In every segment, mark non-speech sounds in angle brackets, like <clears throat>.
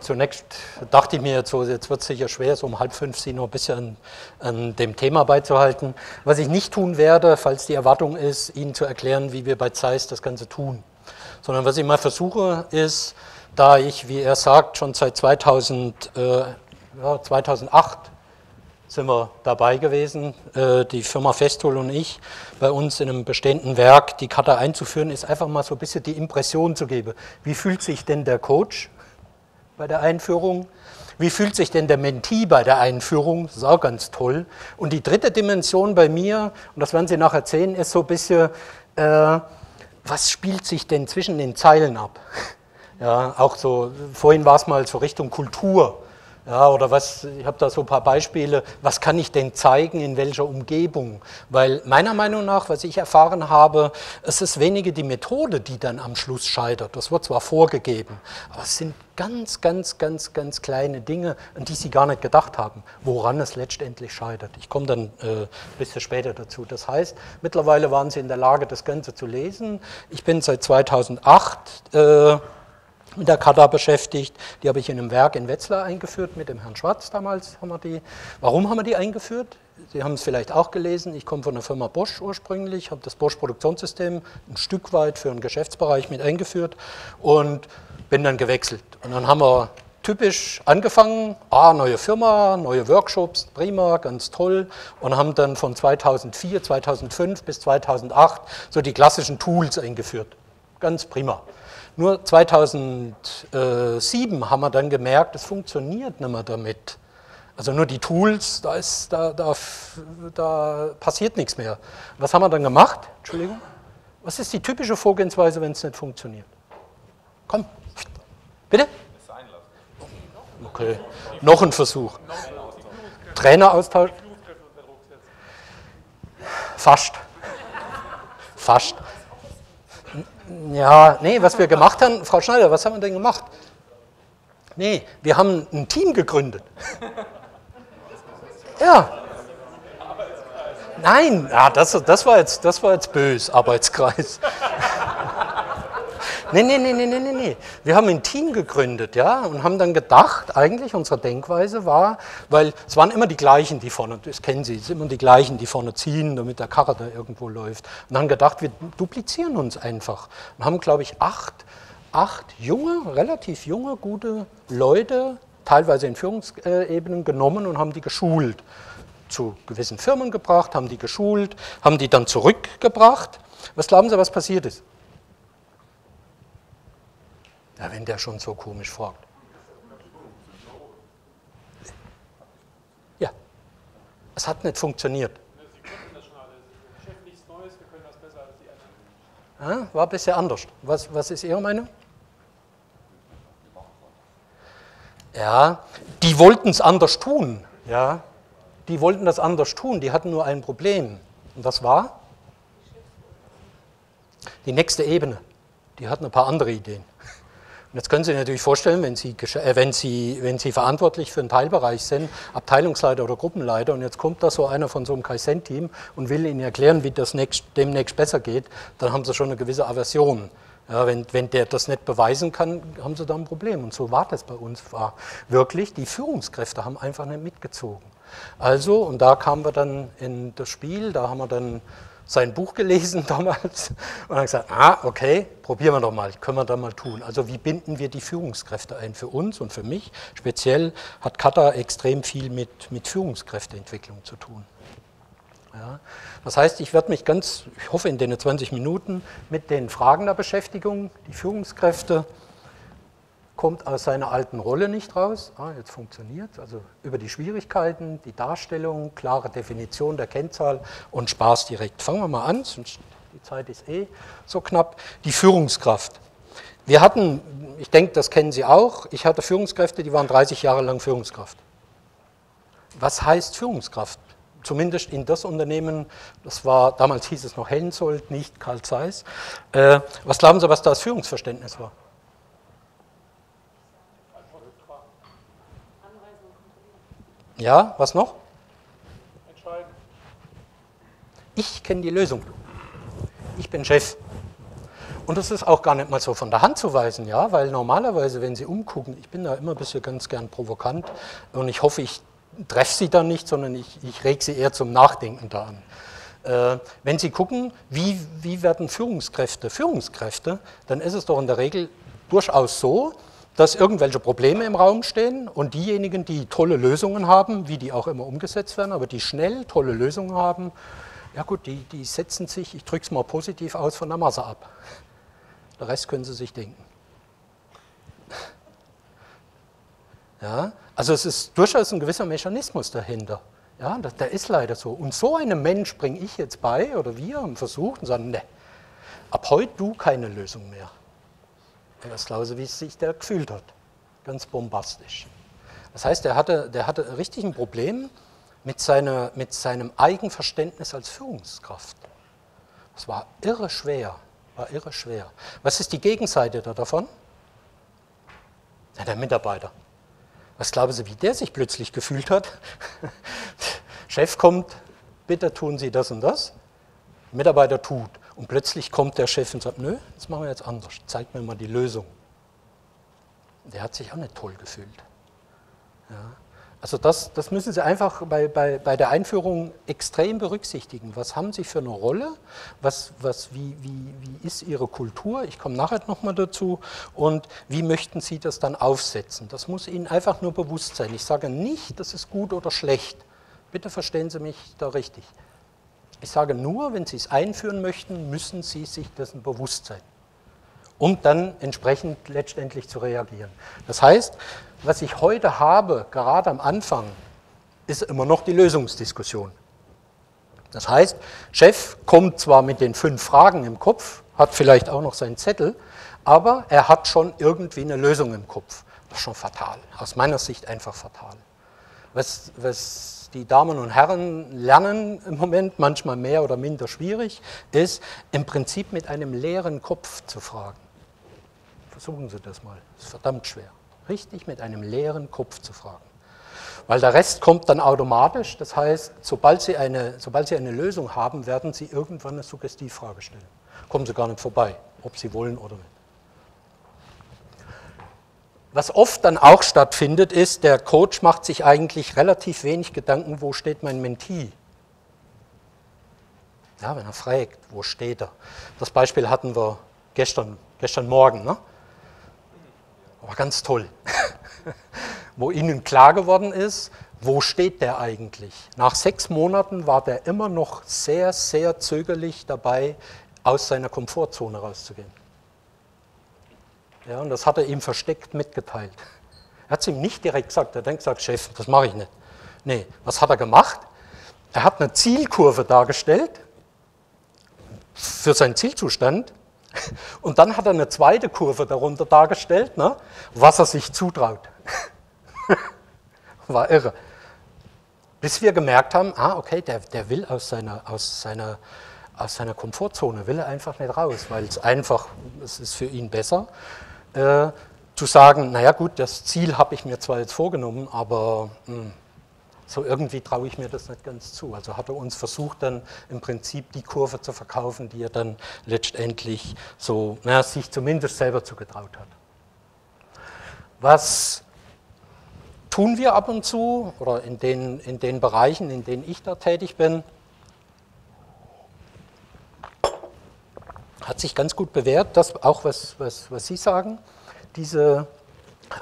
Zunächst dachte ich mir jetzt so, jetzt wird es sicher schwer, so um halb fünf Sie noch ein bisschen an, an, dem Thema beizuhalten. Was ich nicht tun werde, falls die Erwartung ist, Ihnen zu erklären, wie wir bei Zeiss das Ganze tun. Sondern was ich mal versuche, ist, da ich, wie er sagt, schon seit 2000, äh, ja, 2008 sind wir dabei gewesen, äh, die Firma Festool und ich, bei uns in einem bestehenden Werk die Karte einzuführen, ist einfach mal so ein bisschen die Impression zu geben. Wie fühlt sich denn der Coach bei der Einführung? Wie fühlt sich denn der Mentee bei der Einführung? Das ist auch ganz toll. Und die dritte Dimension bei mir, und das werden Sie nachher sehen, ist so ein bisschen, äh, was spielt sich denn zwischen den Zeilen ab? <laughs> Ja, auch so, vorhin war es mal so Richtung Kultur. Ja, oder was, ich habe da so ein paar Beispiele, was kann ich denn zeigen, in welcher Umgebung? Weil meiner Meinung nach, was ich erfahren habe, es ist wenige die Methode, die dann am Schluss scheitert. Das wird zwar vorgegeben, aber es sind ganz, ganz, ganz, ganz kleine Dinge, an die Sie gar nicht gedacht haben, woran es letztendlich scheitert. Ich komme dann äh, ein bisschen später dazu. Das heißt, mittlerweile waren Sie in der Lage, das Ganze zu lesen. Ich bin seit 2008... Äh, mit der Kata beschäftigt. Die habe ich in einem Werk in Wetzlar eingeführt, mit dem Herrn Schwarz damals haben wir die. Warum haben wir die eingeführt? Sie haben es vielleicht auch gelesen, ich komme von der Firma Bosch ursprünglich, habe das Bosch-Produktionssystem ein Stück weit für einen Geschäftsbereich mit eingeführt und bin dann gewechselt. Und dann haben wir typisch angefangen, ah, neue Firma, neue Workshops, prima, ganz toll, und haben dann von 2004, 2005 bis 2008 so die klassischen Tools eingeführt. Ganz prima. Nur 2007 haben wir dann gemerkt, es funktioniert nicht mehr damit. Also nur die Tools, da, ist, da, da, da passiert nichts mehr. Was haben wir dann gemacht? Entschuldigung. Was ist die typische Vorgehensweise, wenn es nicht funktioniert? Komm, bitte? Okay, noch ein Versuch. Traineraustausch? Fast. Fast. Ja, nee, was wir gemacht haben, Frau Schneider, was haben wir denn gemacht? Nee, wir haben ein Team gegründet. <laughs> Ja. Nein, ja, das, das, war jetzt, das war jetzt böse, Arbeitskreis. Nee, nee, nee, nee, nee, nee. Wir haben ein Team gegründet, ja, und haben dann gedacht, eigentlich unsere Denkweise war, weil es waren immer die gleichen, die vorne, das kennen Sie, es sind immer die gleichen, die vorne ziehen, damit der Karre da irgendwo läuft. Und haben gedacht, wir duplizieren uns einfach. Und haben, glaube ich, acht, acht junge, relativ junge, gute Leute, teilweise in Führungsebenen genommen und haben die geschult. Zu gewissen Firmen gebracht, haben die geschult, haben die dann zurückgebracht. Was glauben Sie, was passiert ist? Ja, wenn der schon so komisch fragt. Ja, es hat nicht funktioniert. Ja, war bisher anders. Was, was ist Ihre Meinung? Ja, die wollten es anders tun. Ja, die wollten das anders tun. Die hatten nur ein Problem. Und das war? Die nächste Ebene. Die hatten ein paar andere Ideen. Und jetzt können Sie sich natürlich vorstellen, wenn Sie, äh, wenn, Sie, wenn Sie verantwortlich für einen Teilbereich sind, Abteilungsleiter oder Gruppenleiter, und jetzt kommt da so einer von so einem Kaizen-Team und will Ihnen erklären, wie das nächst, demnächst besser geht, dann haben Sie schon eine gewisse Aversion. Ja, wenn, wenn der das nicht beweisen kann, haben Sie da ein Problem. Und so war das bei uns. War wirklich, die Führungskräfte haben einfach nicht mitgezogen. Also, und da kamen wir dann in das Spiel, da haben wir dann sein Buch gelesen <laughs> damals und hat gesagt, ah, okay, probieren wir doch mal, können wir da mal tun. Also wie binden wir die Führungskräfte ein? Für uns und für mich speziell hat Kata extrem viel mit, mit Führungskräfteentwicklung zu tun. Ja, das heißt, ich werde mich ganz, ich hoffe in den 20 Minuten mit den Fragen der Beschäftigung, die Führungskräfte, kommt aus seiner alten Rolle nicht raus. Ah, jetzt funktioniert. Also über die Schwierigkeiten, die Darstellung, klare Definition der Kennzahl und Spaß direkt. Fangen wir mal an, sonst die Zeit ist eh so knapp. Die Führungskraft. Wir hatten, ich denke, das kennen Sie auch, ich hatte Führungskräfte, die waren 30 Jahre lang Führungskraft. Was heißt Führungskraft? Zumindest in das Unternehmen, das war, damals hieß es noch Hensoldt, nicht Karl Zeiss. Äh, was glauben Sie, was da das Führungsverständnis war? Ja, was noch? Entscheiden. Ich kenne die Lösung. Ich bin Chef. Und das ist auch gar nicht mal so von der Hand zu weisen, ja, weil normalerweise, wenn Sie umgucken, ich bin da immer ein bisschen ganz gern provokant und ich hoffe, ich treffe Sie da nicht, sondern ich, ich reg Sie eher zum Nachdenken da an. Äh, wenn Sie gucken, wie, wie werden Führungskräfte Führungskräfte, dann ist es doch in der Regel durchaus so, dass irgendwelche Probleme im Raum stehen und diejenigen, die tolle Lösungen haben, wie die auch immer umgesetzt werden, aber die schnell tolle Lösungen haben, ja gut, die, die setzen sich, ich drücke es mal positiv aus, von der Masse ab. Der Rest können Sie sich denken. <laughs> Ja, also es ist durchaus ein gewisser Mechanismus dahinter. Ja, das, der ist leider so. Und so einem Mensch bringe ich jetzt bei, oder wir, und versuchen und sagen, ne, ab heute du keine Lösung mehr. Wie es sich der gefühlt hat. Ganz bombastisch. Das heißt, der hatte, der hatte richtig ein Problem mit, seiner, mit seinem Eigenverständnis als Führungskraft. Das war irre schwer, war irre schwer. Was ist die Gegenseite davon? Ja, der Mitarbeiter. Was glauben Sie, wie der sich plötzlich gefühlt hat? <laughs> Chef kommt, bitte tun Sie das und das. Mitarbeiter tut. Und plötzlich kommt der Chef und sagt, nö, das machen wir jetzt anders. Zeig mir mal die Lösung. Der hat sich auch nicht toll gefühlt. Ja. Also das, das müssen Sie einfach bei, bei, bei der Einführung extrem berücksichtigen. Was haben Sie für eine Rolle? Was, was, wie, wie, wie ist Ihre Kultur? Ich komme nachher nochmal dazu. Und wie möchten Sie das dann aufsetzen? Das muss Ihnen einfach nur bewusst sein. Ich sage nicht, das ist gut oder schlecht. Bitte verstehen Sie mich da richtig. Ich sage nur, wenn Sie es einführen möchten, müssen Sie sich dessen bewusst sein, um dann entsprechend letztendlich zu reagieren. Das heißt, was ich heute habe, gerade am Anfang, ist immer noch die Lösungsdiskussion. Das heißt, Chef kommt zwar mit den fünf Fragen im Kopf, hat vielleicht auch noch seinen Zettel, aber er hat schon irgendwie eine Lösung im Kopf. Das ist schon fatal, aus meiner Sicht einfach fatal. Was, was die Damen und Herren lernen im Moment, manchmal mehr oder minder schwierig, ist im Prinzip mit einem leeren Kopf zu fragen. Versuchen Sie das mal, das ist verdammt schwer richtig mit einem leeren Kopf zu fragen. Weil der Rest kommt dann automatisch, das heißt, sobald Sie eine, sobald Sie eine Lösung haben, werden Sie irgendwann eine Suggestivfrage stellen. Kommen Sie gar nicht vorbei, ob Sie wollen oder nicht. Was oft dann auch stattfindet, ist, der Coach macht sich eigentlich relativ wenig Gedanken, wo steht mein Mentee. Ja, wenn er fragt, wo steht er? Das Beispiel hatten wir gestern, gestern Morgen. Ne? war ganz toll, <laughs> wo ihnen klar geworden ist, wo steht der eigentlich? Nach sechs Monaten war der immer noch sehr, sehr zögerlich dabei, aus seiner Komfortzone rauszugehen. Ja, und das hat er ihm versteckt mitgeteilt. Er hat es ihm nicht direkt gesagt, er hat gesagt, Chef, das mache ich nicht. Nee, was hat er gemacht? Er hat eine Zielkurve dargestellt für seinen Zielzustand <laughs> und dann hat er eine zweite Kurve darunter dargestellt, ne, was er sich zutraut. <laughs> War irre. Bis wir gemerkt haben, ah, okay, der, der will aus seiner, aus, seiner, aus seiner Komfortzone, will er einfach nicht raus, weil es einfach, es ist für ihn besser, äh, zu sagen, naja gut, das Ziel habe ich mir zwar jetzt vorgenommen, aber mh, hm, so irgendwie traue ich mir das nicht ganz zu. Also hat er uns versucht, dann im Prinzip die Kurve zu verkaufen, die er dann letztendlich so, naja, sich zumindest selber zugetraut hat. Was tun wir ab und zu oder in den, in den Bereichen, in denen ich da tätig bin? Hat sich ganz gut bewährt, das auch was, was, was Sie sagen, diese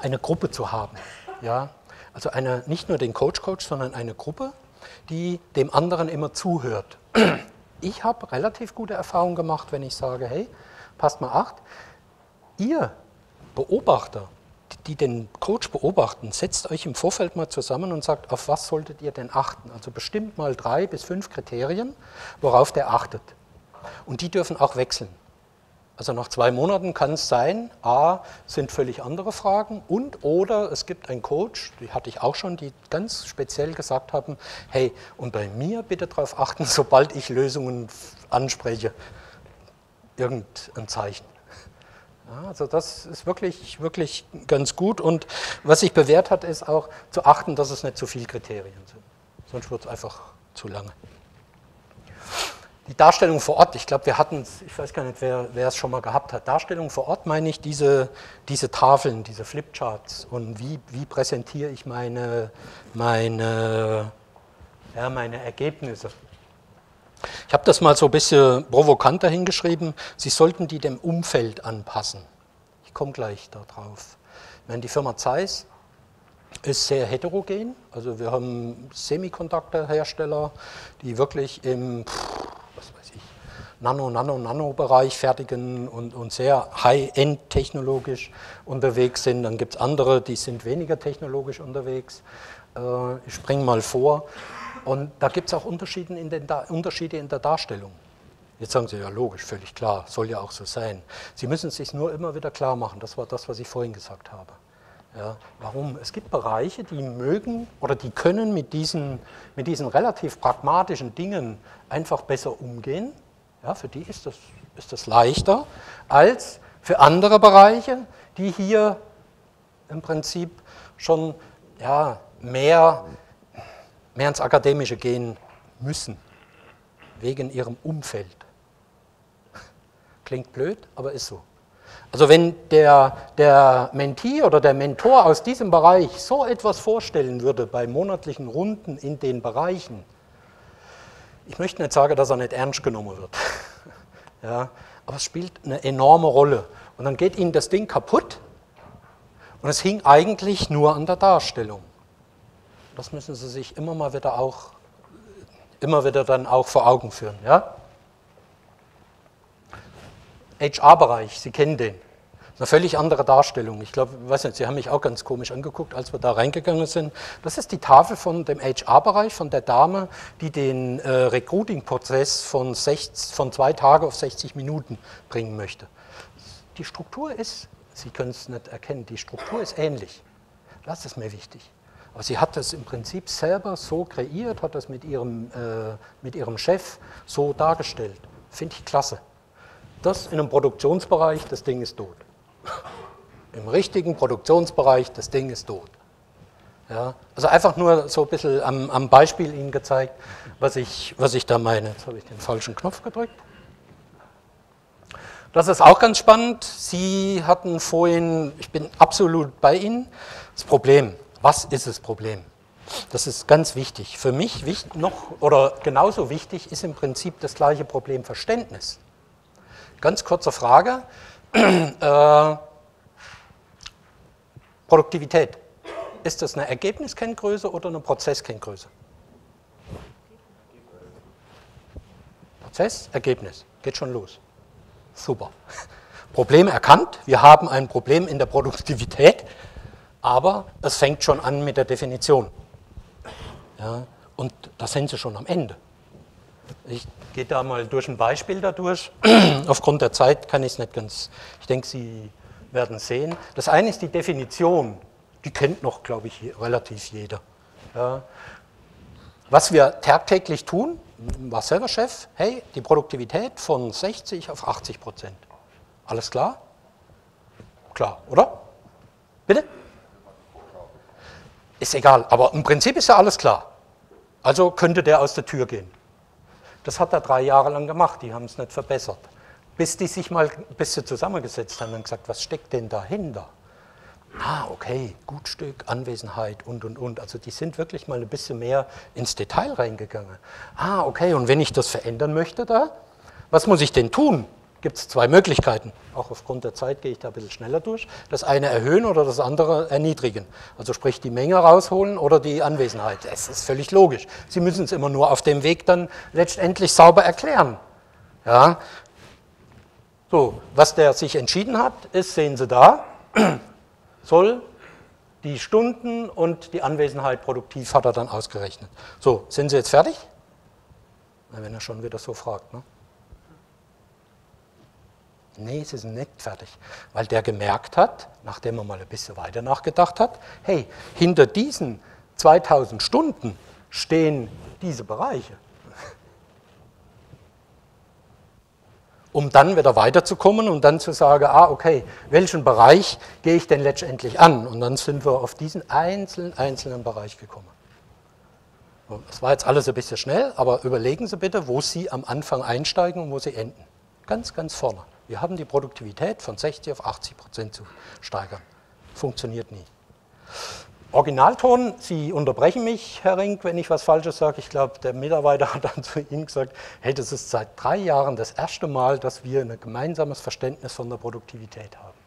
eine Gruppe zu haben. Ja, also eine, nicht nur den Coach-Coach, sondern eine Gruppe, die dem anderen immer zuhört. <clears throat> Ich habe relativ gute Erfahrungen gemacht, wenn ich sage, hey, passt mal acht, ihr Beobachter, die den Coach beobachten, setzt euch im Vorfeld mal zusammen und sagt, auf was solltet ihr denn achten? Also bestimmt mal drei bis fünf Kriterien, worauf der achtet. Und die dürfen auch wechseln. Also nach zwei Monaten kann es sein, a, sind völlig andere Fragen und oder es gibt einen Coach, die hatte ich auch schon, die ganz speziell gesagt haben, hey, und bei mir bitte darauf achten, <laughs> sobald ich Lösungen anspreche, irgendein Zeichen. Ja, also das ist wirklich, wirklich ganz gut und was sich bewährt hat, ist auch zu achten, dass es nicht zu viele Kriterien sind. Sonst wird es einfach zu lange. Die Darstellung vor Ort, ich glaube, wir hatten es, ich weiß gar nicht, wer, wer es schon mal gehabt hat. Darstellung vor Ort meine ich diese, diese Tafeln, diese Flipcharts und wie, wie präsentiere ich meine, meine, ja, meine Ergebnisse. Ich habe das mal so ein bisschen provokanter hingeschrieben. Sie sollten die dem Umfeld anpassen. Ich komme gleich darauf. Wenn die Firma Zeiss ist sehr heterogen. Also wir haben Semiconductor-Hersteller, die wirklich im Nano, Nano, Nano-Bereich fertigen und, und sehr high-end technologisch unterwegs sind. Dann gibt es andere, die sind weniger technologisch unterwegs. Äh, ich springe mal vor. Und da gibt es auch Unterschiede in, den Unterschiede in der Darstellung. Jetzt sagen Sie, ja logisch, völlig klar, soll ja auch so sein. Sie müssen es sich nur immer wieder klar machen, das war das, was ich vorhin gesagt habe. Ja, warum? Es gibt Bereiche, die mögen oder die können mit diesen, mit diesen relativ pragmatischen Dingen einfach besser umgehen ja, für die ist das, ist das leichter als für andere Bereiche, die hier im Prinzip schon ja, mehr, mehr ins Akademische gehen müssen, wegen ihrem Umfeld. Klingt blöd, aber ist so. Also wenn der, der Mentee oder der Mentor aus diesem Bereich so etwas vorstellen würde bei monatlichen Runden in den Bereichen, ich möchte nicht sagen, dass er nicht ernst genommen wird. <laughs> ja, aber es spielt eine enorme Rolle. Und dann geht ihnen das Ding kaputt und es hing eigentlich nur an der Darstellung. Das müssen Sie sich immer mal wieder auch, immer wieder dann auch vor Augen führen. Ja? HR-Bereich, Sie kennen den. Eine völlig andere Darstellung. Ich glaube, weiß nicht, Sie haben mich auch ganz komisch angeguckt, als wir da reingegangen sind. Das ist die Tafel von dem HR-Bereich, von der Dame, die den äh, Recruiting-Prozess von, von zwei Tagen auf 60 Minuten bringen möchte. Die Struktur ist, Sie können es nicht erkennen, die Struktur ist ähnlich. Das ist mir wichtig. Aber sie hat das im Prinzip selber so kreiert, hat das mit ihrem, äh, mit ihrem Chef so dargestellt. Finde ich klasse. Das in einem Produktionsbereich, das Ding ist tot. Im richtigen Produktionsbereich, das Ding ist tot. Ja, also einfach nur so ein bisschen am, am Beispiel Ihnen gezeigt, was ich, was ich da meine. Jetzt habe ich den falschen Knopf gedrückt. Das ist auch ganz spannend. Sie hatten vorhin, ich bin absolut bei Ihnen, das Problem. Was ist das Problem? Das ist ganz wichtig. Für mich wichtig noch oder genauso wichtig ist im Prinzip das gleiche Problem Verständnis. Ganz kurze Frage. <clears throat> Äh, Produktivität. Ist das eine Ergebniskenngröße oder eine Prozesskenngröße? Prozess, Ergebnis. Geht schon los. Super. <laughs> Problem erkannt. Wir haben ein Problem in der Produktivität, aber es fängt schon an mit der Definition. Ja, und da sind Sie schon am Ende. Ich gehe da mal durch ein Beispiel dadurch. <clears throat> Aufgrund der Zeit kann ich es nicht ganz. Ich denke, Sie werden sehen. Das eine ist die Definition. Die kennt noch, glaube ich, relativ jeder. Ja. Was wir tagtäglich tun, war selber Chef, hey, die Produktivität von 60 auf 80 Prozent. Alles klar? Klar, oder? Bitte? Ist egal, aber im Prinzip ist ja alles klar. Also könnte der aus der Tür gehen. Das hat er drei Jahre lang gemacht, die haben es nicht verbessert. Bis die sich mal ein bisschen zusammengesetzt haben und gesagt, was steckt denn dahinter? Ah, okay, Gutstück, Anwesenheit und, und, und. Also die sind wirklich mal ein bisschen mehr ins Detail reingegangen. Ah, okay, und wenn ich das verändern möchte da, was muss ich denn tun? gibt es zwei Möglichkeiten. Auch aufgrund der Zeit gehe ich da ein bisschen schneller durch. Das eine erhöhen oder das andere erniedrigen. Also sprich die Menge rausholen oder die Anwesenheit. Das ist völlig logisch. Sie müssen es immer nur auf dem Weg dann letztendlich sauber erklären. Ja. So, was der sich entschieden hat, ist, sehen Sie da, <clears throat> soll die Stunden und die Anwesenheit produktiv hat er dann ausgerechnet. So, sind Sie jetzt fertig? Wenn er schon wieder so fragt. Ne? Nee, sie sind nicht fertig. Weil der gemerkt hat, nachdem er mal ein bisschen weiter nachgedacht hat, hey, hinter diesen 2000 Stunden stehen diese Bereiche. Um dann wieder weiterzukommen und dann zu sagen, ah, okay, welchen Bereich gehe ich denn letztendlich an? Und dann sind wir auf diesen einzelnen, einzelnen Bereich gekommen. Das war jetzt alles ein bisschen schnell, aber überlegen Sie bitte, wo Sie am Anfang einsteigen und wo Sie enden. Ganz, ganz vorne. Wir haben die Produktivität von 60 auf 80 Prozent zu steigern. Funktioniert nie. Originalton, Sie unterbrechen mich, Herr Rink, wenn ich was Falsches sage. Ich glaube, der Mitarbeiter hat dann <laughs> zu Ihnen gesagt, hey, das ist seit drei Jahren das erste Mal, dass wir ein gemeinsames Verständnis von der Produktivität haben.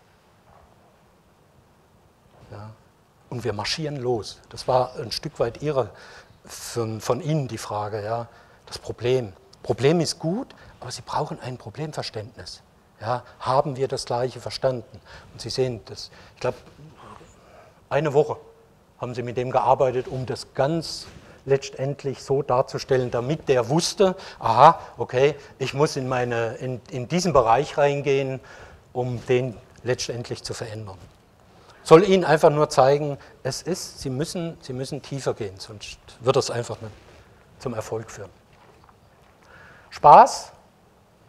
Ja. Und wir marschieren los. Das war ein Stück weit Ihre, von, von Ihnen die Frage, ja. das Problem. Problem ist gut, aber Sie brauchen ein Problemverständnis. Ja, haben wir das Gleiche verstanden? Und Sie sehen, das, ich glaube, eine Woche haben sie mit dem gearbeitet, um das ganz letztendlich so darzustellen, damit der wusste, aha, okay, ich muss in, meine, in, in diesen Bereich reingehen, um den letztendlich zu verändern. Soll Ihnen einfach nur zeigen, es ist, Sie müssen, Sie müssen tiefer gehen, sonst wird es einfach nicht zum Erfolg führen. Spaß,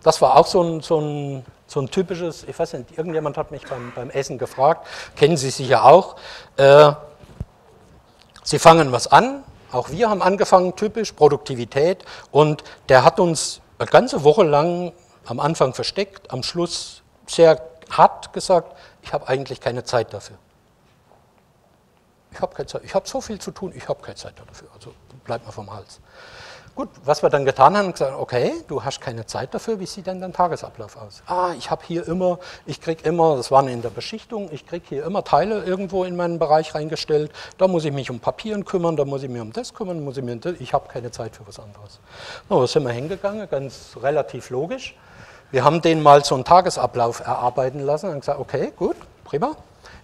das war auch so ein, so ein, so ein typisches, ich weiß nicht, irgendjemand hat mich beim, beim Essen gefragt, kennen Sie sicher auch. Äh, Sie fangen was an, auch wir haben angefangen, typisch Produktivität, und der hat uns eine ganze Woche lang am Anfang versteckt, am Schluss sehr hart gesagt, ich habe eigentlich keine Zeit dafür. Ich habe keine Zeit, ich habe so viel zu tun, ich habe keine Zeit dafür, also bleibt mal vom Hals. Gut, was wir dann getan haben, gesagt, okay, du hast keine Zeit dafür, wie sieht denn dein Tagesablauf aus? Ah, ich habe hier immer, ich kriege immer, das waren in der Beschichtung, ich kriege hier immer Teile irgendwo in meinen Bereich reingestellt, da muss ich mich um Papieren kümmern, da muss ich mich um das kümmern, muss ich mir ich habe keine Zeit für was anderes. So, da sind wir hingegangen, ganz relativ logisch. Wir haben den mal so einen Tagesablauf erarbeiten lassen und gesagt, okay, gut, prima.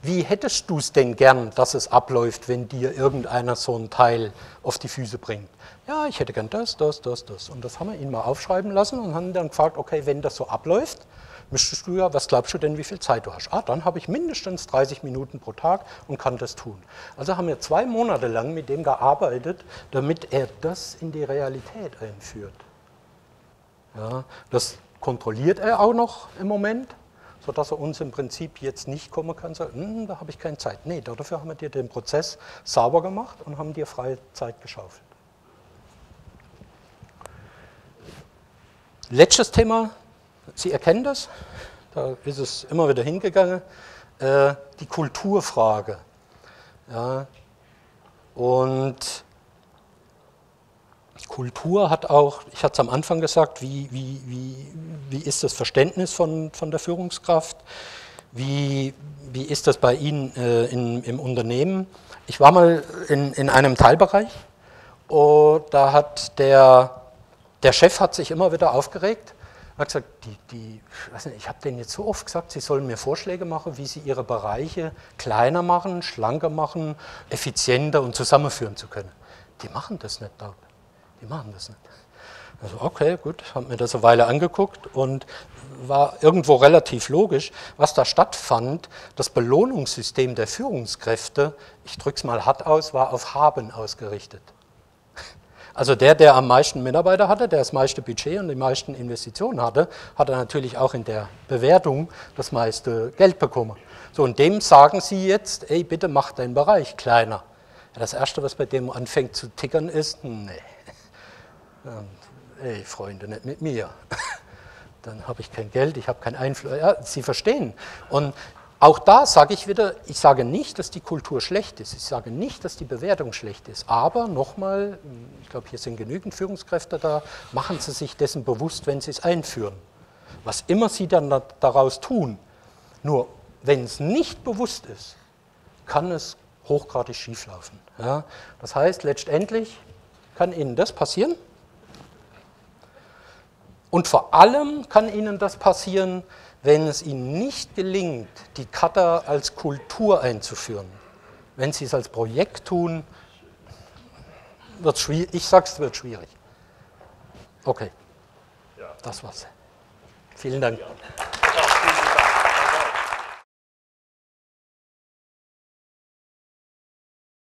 Wie hättest du es denn gern, dass es abläuft, wenn dir irgendeiner so ein Teil auf die Füße bringt? Ja, ich hätte gern das, das, das, das. Und das haben wir ihn mal aufschreiben lassen und haben dann gefragt, okay, wenn das so abläuft, müsstest du ja, was glaubst du denn, wie viel Zeit du hast? Ah, dann habe ich mindestens 30 Minuten pro Tag und kann das tun. Also haben wir zwei Monate lang mit dem gearbeitet, damit er das in die Realität einführt. Ja, das kontrolliert er auch noch im Moment, sodass er uns im Prinzip jetzt nicht kommen kann und sagen, hm, da habe ich keine Zeit. Nee, dafür haben wir dir den Prozess sauber gemacht und haben dir freie Zeit geschaufelt. Letztes Thema, Sie erkennen das, da ist es immer wieder hingegangen, äh, die Kulturfrage. Ja, und Kultur hat auch, ich hatte es am Anfang gesagt, wie, wie, wie, wie ist das Verständnis von, von der Führungskraft? Wie, wie ist das bei Ihnen äh, in, im Unternehmen? Ich war mal in, in einem Teilbereich und da hat der der Chef hat sich immer wieder aufgeregt, hat gesagt, die, die, ich, ich habe denen jetzt so oft gesagt, sie sollen mir Vorschläge machen, wie sie ihre Bereiche kleiner machen, schlanker machen, effizienter und zusammenführen zu können. Die machen das nicht dort. Die machen das nicht. Also okay, gut, haben mir das eine Weile angeguckt und war irgendwo relativ logisch, was da stattfand. Das Belohnungssystem der Führungskräfte, ich drücke es mal hart aus, war auf Haben ausgerichtet. Also der, der am meisten Mitarbeiter hatte, der das meiste Budget und die meisten Investitionen hatte, hat er natürlich auch in der Bewertung das meiste Geld bekommen. So, und dem sagen Sie jetzt, ey, bitte mach deinen Bereich kleiner. Das Erste, was bei dem anfängt zu tickern, ist, nee, ey, Freunde, nicht mit mir. <laughs> Dann habe ich kein Geld, ich habe keinen Einfluss. Ja, Sie verstehen. Und auch da sage ich wieder, ich sage nicht, dass die Kultur schlecht ist, ich sage nicht, dass die Bewertung schlecht ist, aber nochmal, ich glaube, hier sind genügend Führungskräfte da, machen Sie sich dessen bewusst, wenn Sie es einführen. Was immer Sie dann daraus tun, nur wenn es nicht bewusst ist, kann es hochgradig schieflaufen. Ja? Das heißt, letztendlich kann Ihnen das passieren und vor allem kann Ihnen das passieren, wenn es ihnen nicht gelingt, die Kata als Kultur einzuführen, wenn sie es als Projekt tun, wird es schwierig. Ich sage es wird schwierig. Okay, das war's. Vielen Dank.